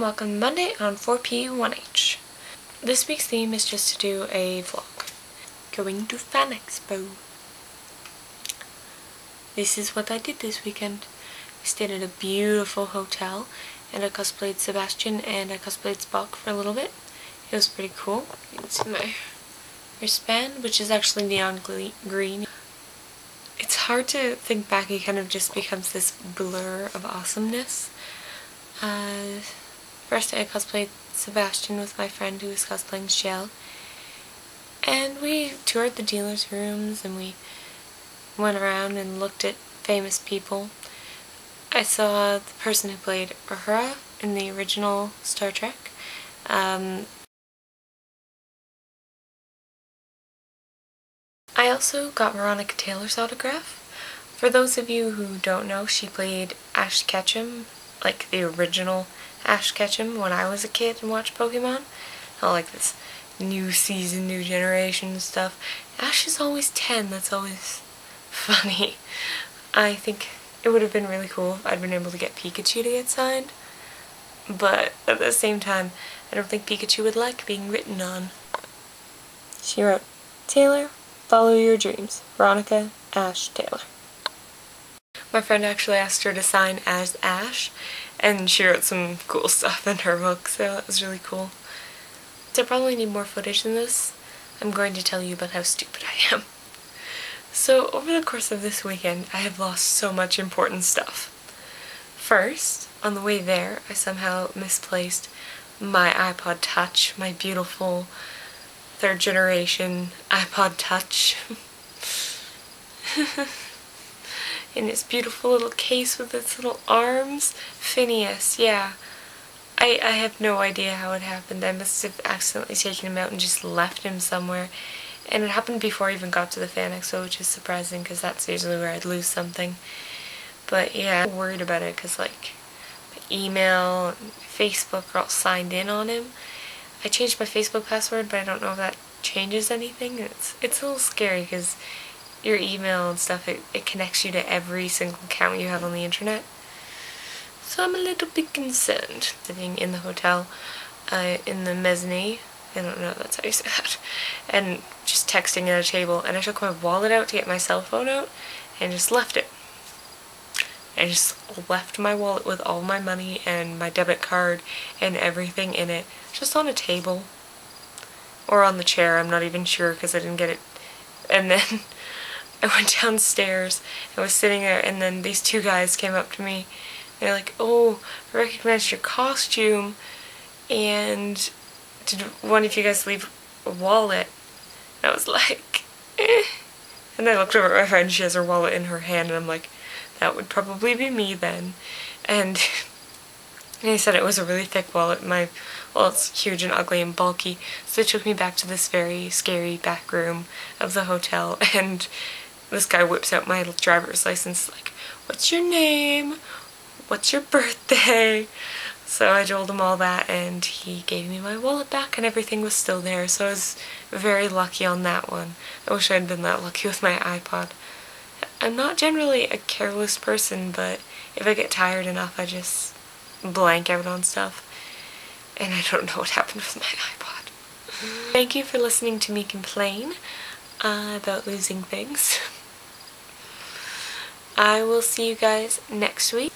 Welcome Monday on 4P1H. This week's theme is just to do a vlog. Going to Fan Expo. This is what I did this weekend. I stayed at a beautiful hotel and I cosplayed Sebastian and I cosplayed Spock for a little bit. It was pretty cool. You can see my wristband, which is actually neon green. It's hard to think back, it kind of just becomes this blur of awesomeness. Uh, First I cosplayed Sebastian with my friend who was cosplaying Ciel. And we toured the dealer's rooms and we went around and looked at famous people. I saw the person who played Uhura in the original Star Trek. Um, I also got Veronica Taylor's autograph. For those of you who don't know, she played Ash Ketchum, like the original Ash Ketchum when I was a kid and watched Pokemon. Not like this new season, new generation stuff. Ash is always 10, that's always funny. I think it would have been really cool if I'd been able to get Pikachu to get signed. But at the same time, I don't think Pikachu would like being written on. She wrote, Taylor, follow your dreams. Veronica Ash Taylor. My friend actually asked her to sign as Ash, and she wrote some cool stuff in her book, so that was really cool. So I probably need more footage than this. I'm going to tell you about how stupid I am. So over the course of this weekend, I have lost so much important stuff. First, on the way there, I somehow misplaced my iPod Touch, my beautiful third generation iPod Touch. in its beautiful little case with its little arms. Phineas, yeah. I, I have no idea how it happened. I must have accidentally taken him out and just left him somewhere. And it happened before I even got to the fan expo, which is surprising because that's usually where I'd lose something. But yeah, I'm worried about it because like email and Facebook are all signed in on him. I changed my Facebook password, but I don't know if that changes anything. It's, it's a little scary because your email and stuff, it, it connects you to every single account you have on the internet. So I'm a little bit concerned. Sitting in the hotel, uh, in the mezzanine, I don't know if that's how you say that, and just texting at a table, and I took my wallet out to get my cell phone out, and just left it. I just left my wallet with all my money and my debit card and everything in it, just on a table. Or on the chair, I'm not even sure because I didn't get it. And then I went downstairs and was sitting there and then these two guys came up to me they're like, oh, I recognize your costume and did one of you guys leave a wallet? And I was like, eh. And I looked over at my friend, she has her wallet in her hand and I'm like, that would probably be me then. And he said it was a really thick wallet. My well, it's huge and ugly and bulky. So they took me back to this very scary back room of the hotel and this guy whips out my driver's license like, what's your name? What's your birthday? So I told him all that and he gave me my wallet back and everything was still there. So I was very lucky on that one. I wish I had been that lucky with my iPod. I'm not generally a careless person, but if I get tired enough, I just blank out on stuff. And I don't know what happened with my iPod. Thank you for listening to me complain uh, about losing things. I will see you guys next week.